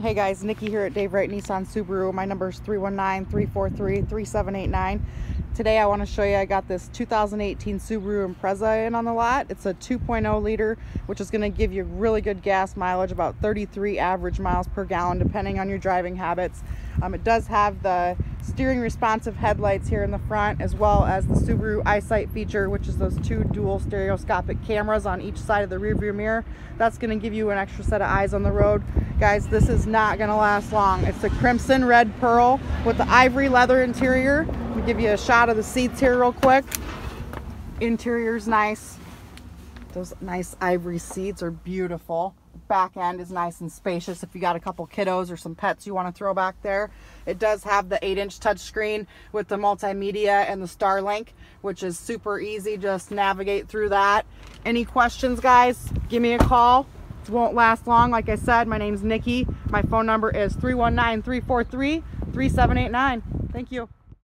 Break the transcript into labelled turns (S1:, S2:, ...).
S1: Hey guys, Nikki here at Dave Wright Nissan Subaru. My number is 319-343-3789. Today I want to show you I got this 2018 Subaru Impreza in on the lot. It's a 2.0 liter, which is going to give you really good gas mileage, about 33 average miles per gallon, depending on your driving habits. Um, it does have the steering responsive headlights here in the front, as well as the Subaru EyeSight feature, which is those two dual stereoscopic cameras on each side of the rear view mirror. That's going to give you an extra set of eyes on the road. Guys, this is not to last long. It's the crimson red pearl with the ivory leather interior. Me give you a shot of the seats here real quick. Interior's nice. Those nice ivory seats are beautiful. Back end is nice and spacious if you got a couple kiddos or some pets you want to throw back there. It does have the 8-inch touchscreen with the multimedia and the Starlink, which is super easy. Just navigate through that. Any questions, guys? Give me a call won't last long. Like I said, my name's Nikki. My phone number is 319-343-3789. Thank you.